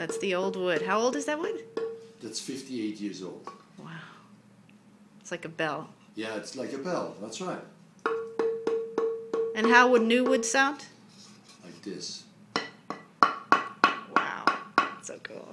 That's the old wood. How old is that wood? That's 58 years old. Wow. It's like a bell. Yeah, it's like a bell. That's right. And how would new wood sound? Like this. Wow. So cool.